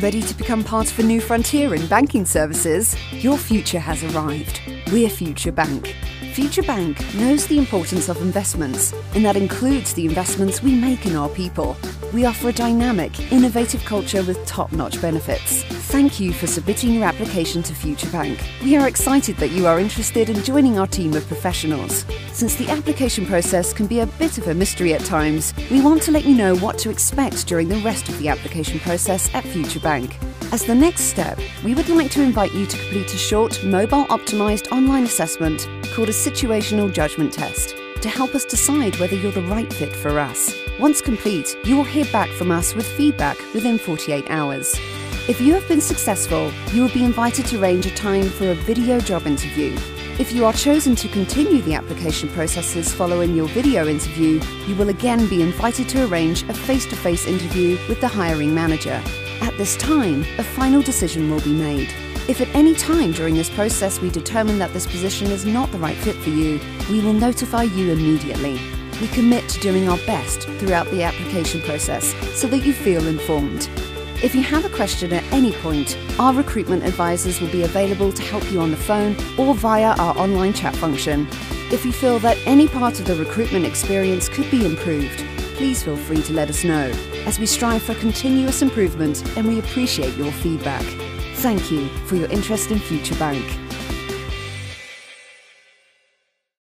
Ready to become part of a new frontier in banking services? Your future has arrived. We're Future Bank. Future Bank knows the importance of investments, and that includes the investments we make in our people. We offer a dynamic, innovative culture with top notch benefits. Thank you for submitting your application to Future Bank. We are excited that you are interested in joining our team of professionals. Since the application process can be a bit of a mystery at times, we want to let you know what to expect during the rest of the application process at Future Bank. As the next step, we would like to invite you to complete a short, mobile optimized online assessment called a situational judgment test to help us decide whether you're the right fit for us. Once complete, you will hear back from us with feedback within 48 hours. If you have been successful, you will be invited to arrange a time for a video job interview. If you are chosen to continue the application processes following your video interview, you will again be invited to arrange a face to face interview with the hiring manager. At this time, a final decision will be made. If at any time during this process we determine that this position is not the right fit for you, we will notify you immediately. We commit to doing our best throughout the application process so that you feel informed. If you have a question at any point, our recruitment advisors will be available to help you on the phone or via our online chat function. If you feel that any part of the recruitment experience could be improved, please feel free to let us know, as we strive for continuous improvement and we appreciate your feedback. Thank you for your interest in Future Bank.